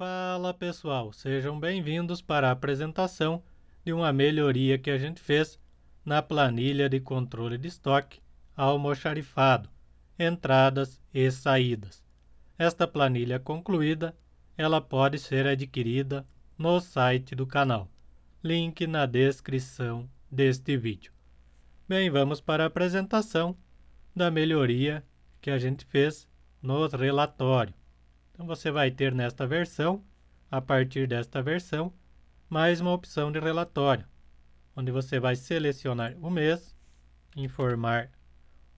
Fala pessoal, sejam bem-vindos para a apresentação de uma melhoria que a gente fez na planilha de controle de estoque almoxarifado, entradas e saídas. Esta planilha concluída, ela pode ser adquirida no site do canal. Link na descrição deste vídeo. Bem, vamos para a apresentação da melhoria que a gente fez no relatório. Então você vai ter nesta versão, a partir desta versão, mais uma opção de relatório, onde você vai selecionar o mês, informar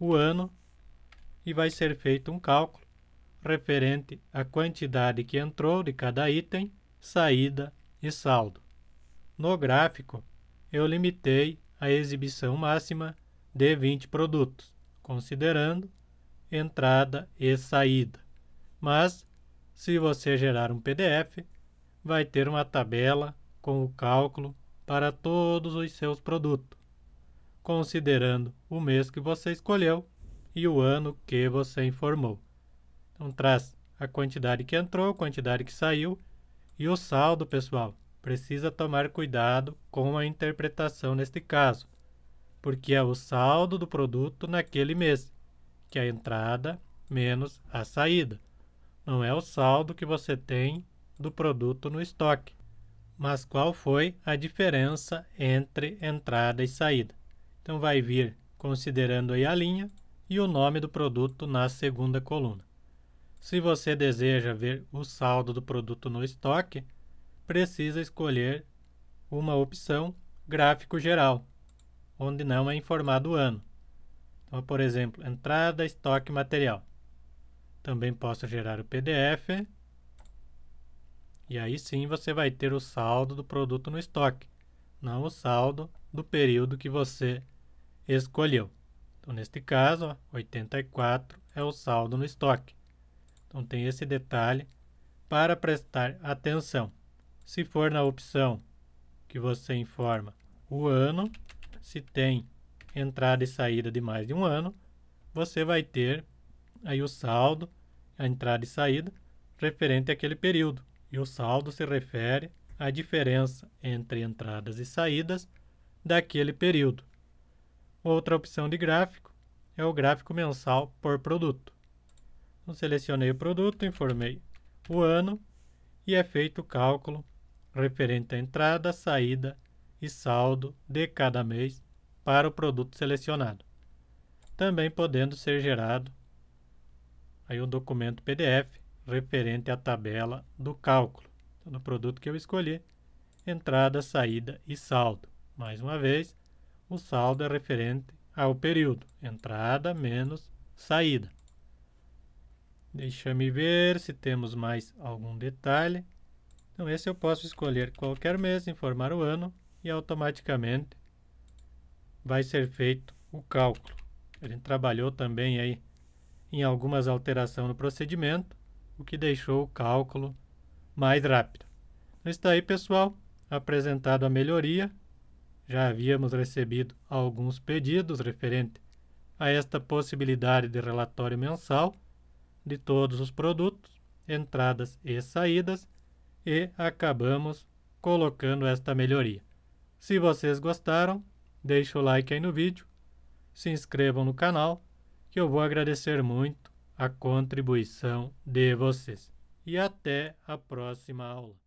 o ano e vai ser feito um cálculo referente à quantidade que entrou de cada item, saída e saldo. No gráfico, eu limitei a exibição máxima de 20 produtos, considerando entrada e saída. Mas se você gerar um PDF, vai ter uma tabela com o cálculo para todos os seus produtos, considerando o mês que você escolheu e o ano que você informou. Então traz a quantidade que entrou, a quantidade que saiu e o saldo, pessoal. Precisa tomar cuidado com a interpretação neste caso, porque é o saldo do produto naquele mês, que é a entrada menos a saída não é o saldo que você tem do produto no estoque, mas qual foi a diferença entre entrada e saída. Então vai vir considerando aí a linha e o nome do produto na segunda coluna. Se você deseja ver o saldo do produto no estoque, precisa escolher uma opção gráfico geral, onde não é informado o ano. Então, por exemplo, entrada, estoque, material. Também posso gerar o PDF. E aí sim você vai ter o saldo do produto no estoque, não o saldo do período que você escolheu. Então, neste caso, ó, 84 é o saldo no estoque. Então, tem esse detalhe para prestar atenção. Se for na opção que você informa o ano, se tem entrada e saída de mais de um ano, você vai ter aí o saldo, a entrada e saída, referente àquele período. E o saldo se refere à diferença entre entradas e saídas daquele período. Outra opção de gráfico é o gráfico mensal por produto. Então, selecionei o produto, informei o ano e é feito o cálculo referente à entrada, saída e saldo de cada mês para o produto selecionado. Também podendo ser gerado aí o documento PDF referente à tabela do cálculo então, do produto que eu escolhi, entrada, saída e saldo. Mais uma vez, o saldo é referente ao período, entrada menos saída. Deixa-me ver se temos mais algum detalhe. Então, esse eu posso escolher qualquer mês, informar o ano e automaticamente vai ser feito o cálculo. Gente trabalhou também aí em algumas alterações no procedimento, o que deixou o cálculo mais rápido. Então, está aí, pessoal, apresentado a melhoria. Já havíamos recebido alguns pedidos referente a esta possibilidade de relatório mensal de todos os produtos, entradas e saídas, e acabamos colocando esta melhoria. Se vocês gostaram, deixe o like aí no vídeo, se inscrevam no canal que eu vou agradecer muito a contribuição de vocês. E até a próxima aula.